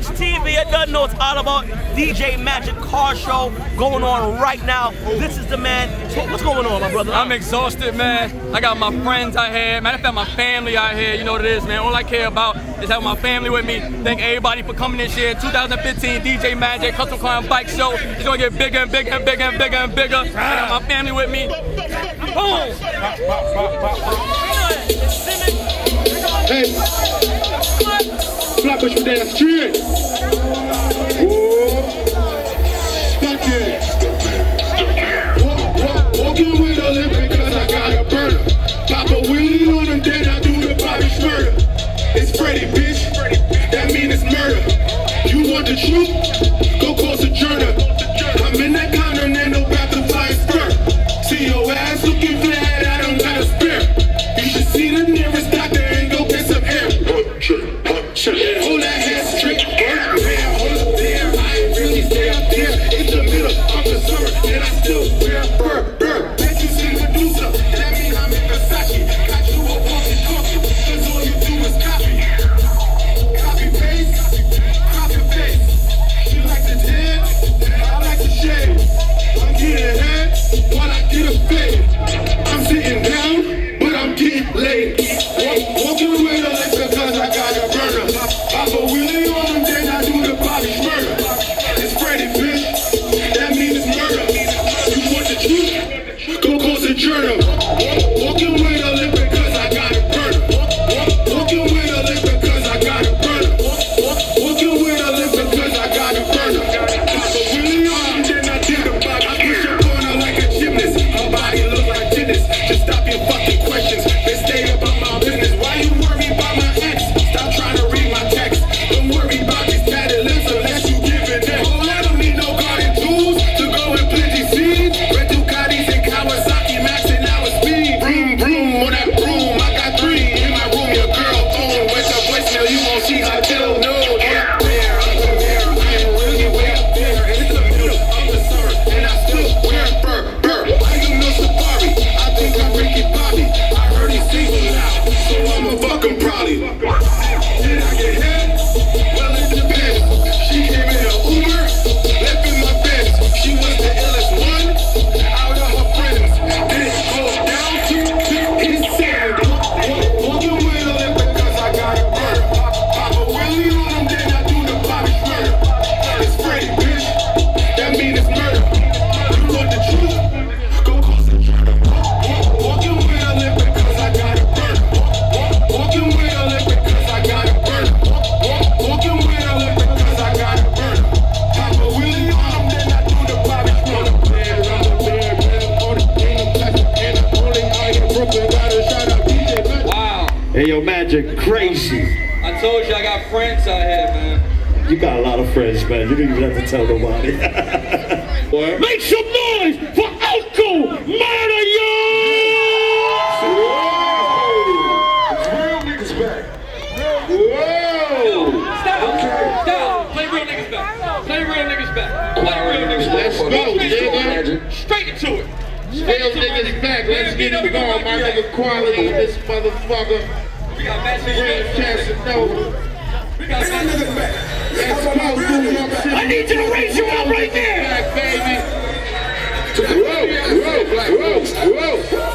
Catch TV at Dunn knows all about DJ Magic Car Show going on right now. This is the man. What's going on, my brother? I'm exhausted, man. I got my friends out here. Matter of fact, my family out here. You know what it is, man. All I care about is having my family with me. Thank everybody for coming this year. 2015 DJ Magic Custom Car and Bike Show. It's going to get bigger and bigger and bigger and bigger and bigger. I got my family with me. Boom! Hey. Só pra te noise for Uncle Murder Young! Real niggas back. Whoa! Stop! Okay. Stop! Play real niggas back. Play real niggas back. Play real niggas back. Let's go, Straight into it. Real niggas back. Let's get it going. My nigga quality with this motherfucker. We got matching real Casanova. We got real back. I need you to raise you up right there black. Whoa, whoa.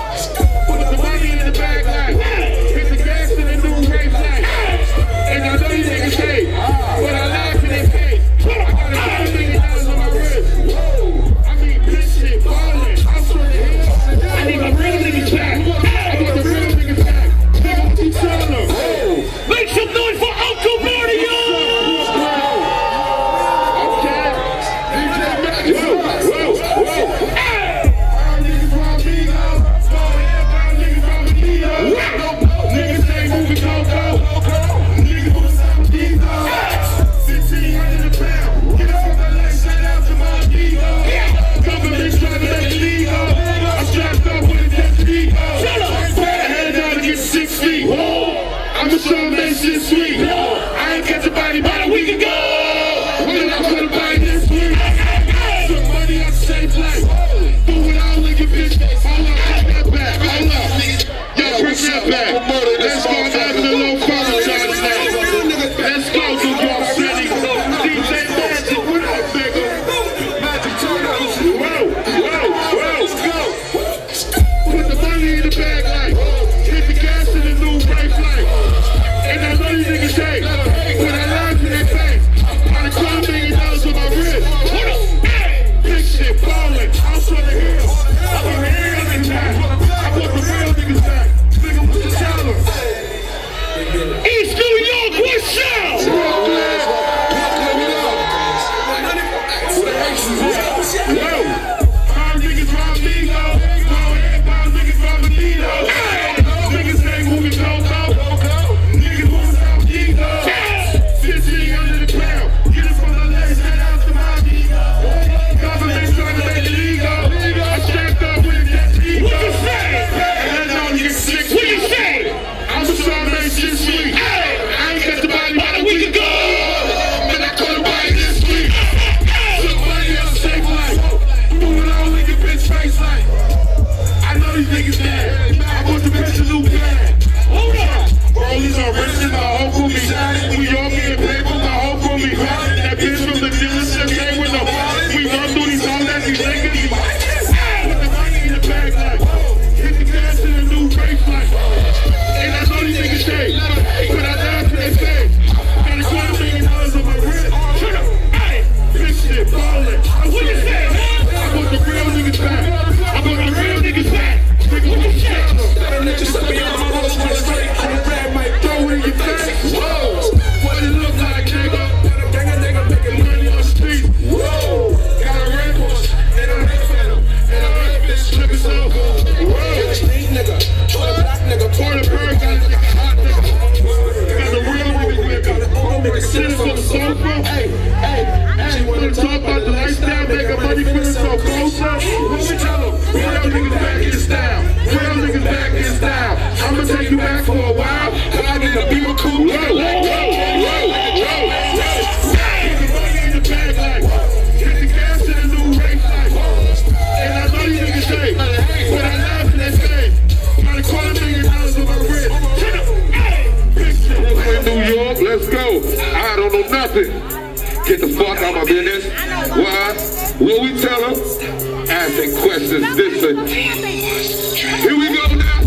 Will we tell them? Asking questions different. Here we go now.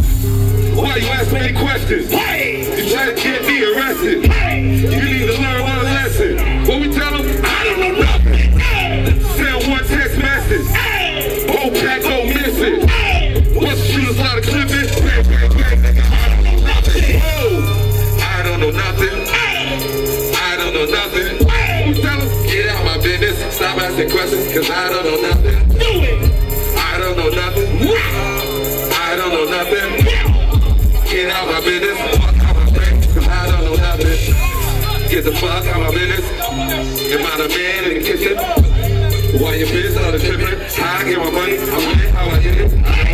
Why you asking me questions? Hey! asking questions, cause I don't know nothing. Do it! I don't know nothing. I don't know nothing. Get out my business, fuck out my face, cause I don't know nothing. Get the fuck out my business. Am I the man in the kitchen? Why your bitch on the trippin'? How I get my money? I'm how I get it.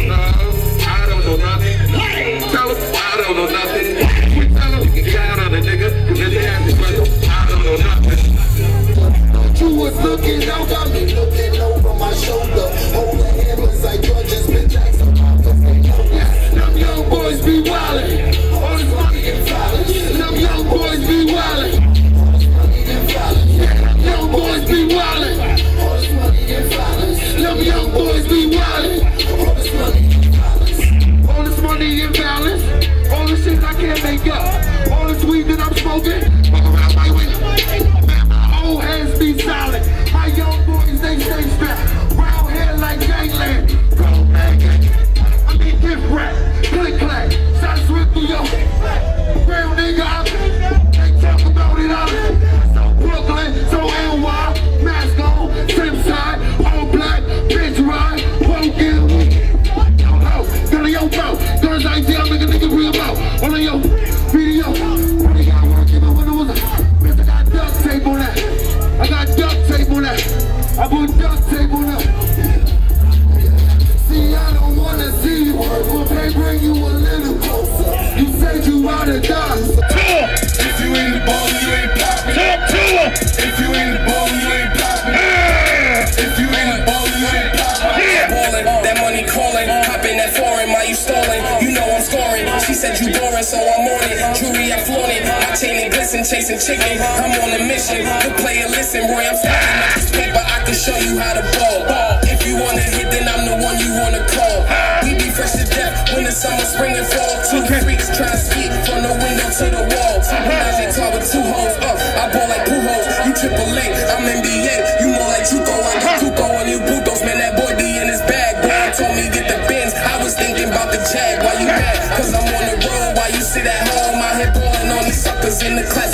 you wanna call. We be fresh to death when the summer, spring, and fall. Two okay. freaks to speak from the window to the wall. Menage a tall with two hoes up. I ball like two hoes. You triple A, I'm NBA. You more like Chuko, I got Chuko on you Budos. Man, that boy D in his bag. Boy, I told me get the bins. I was thinking about the Jag. Why you mad? Cause I'm on the road. Why you sit at home? I hit ballin' on these suckers in the class.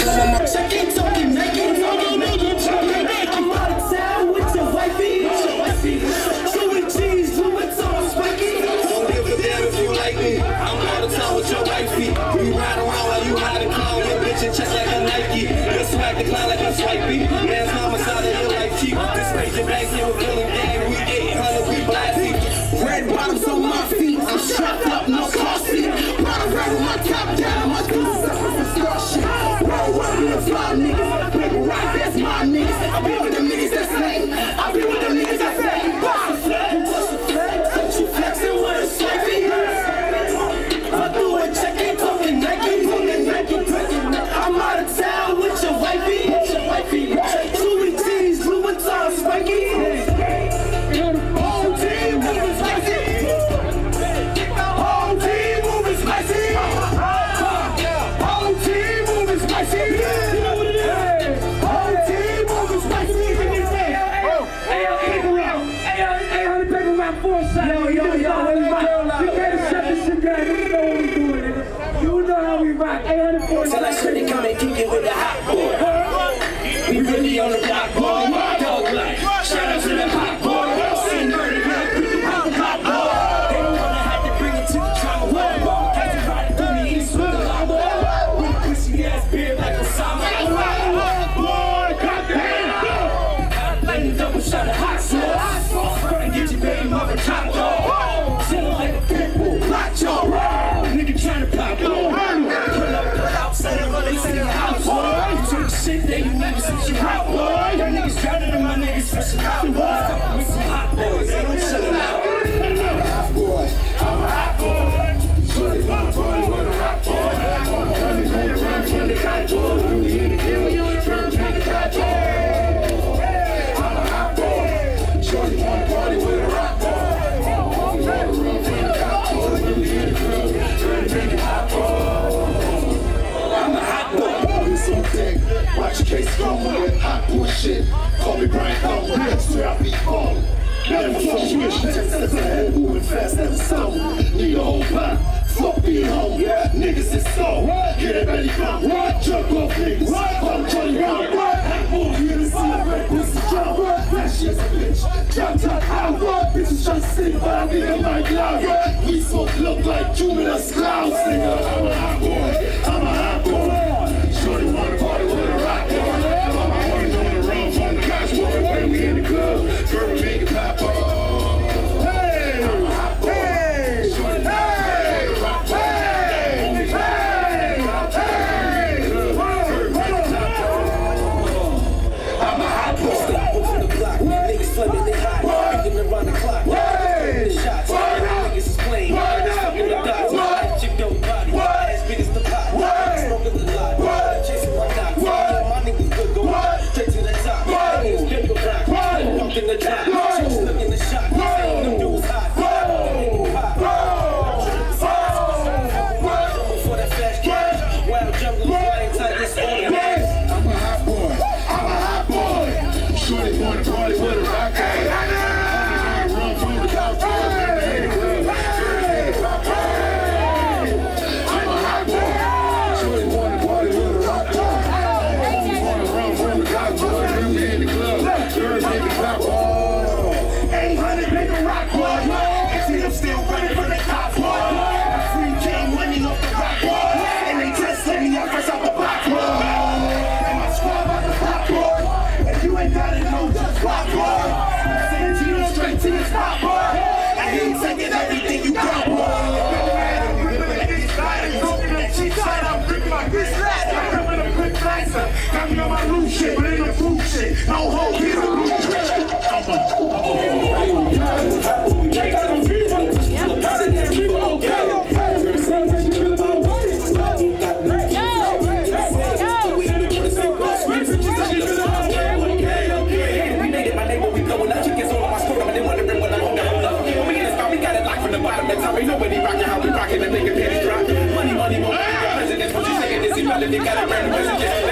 Saying is he relevant? Got a brand new message.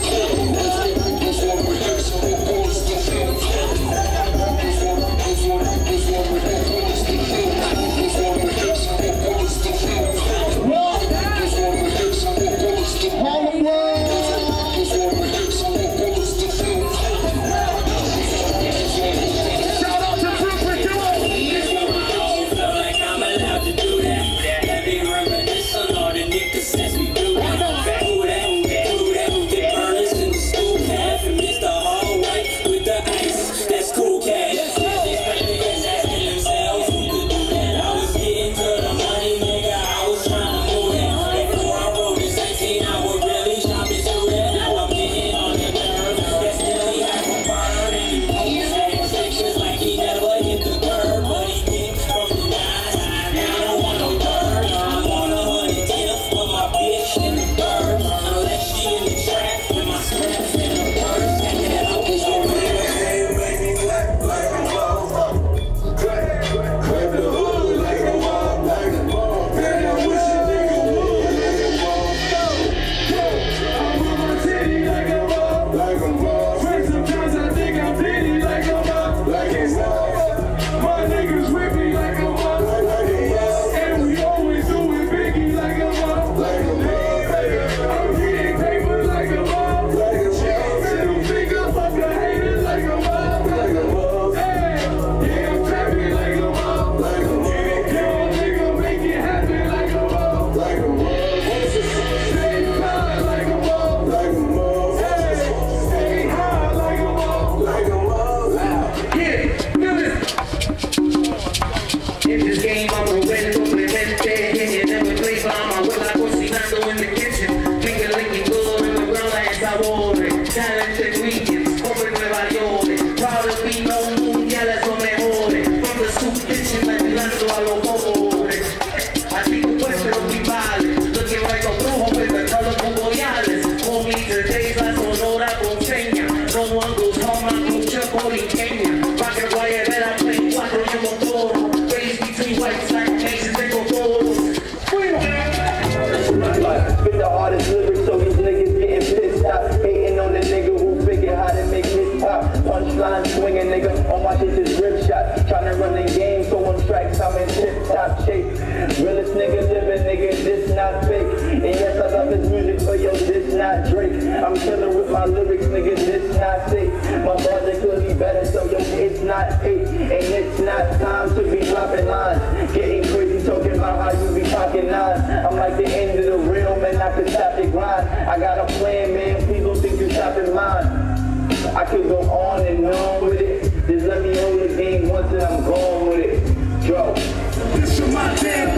Let's not Drake. I'm chilling with my lyrics, nigga, this not safe. My bars they could be better, so yo, it's not eight. And it's not time to be dropping lines. Getting crazy, talking about how you be talking nines. I'm like the end of the realm, and I can stop the grind. I got a plan, man, People think you're stopping lines. I could go on and on with it. Just let me hold the game once and I'm gone with it. Yo. This is my damn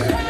Jackson.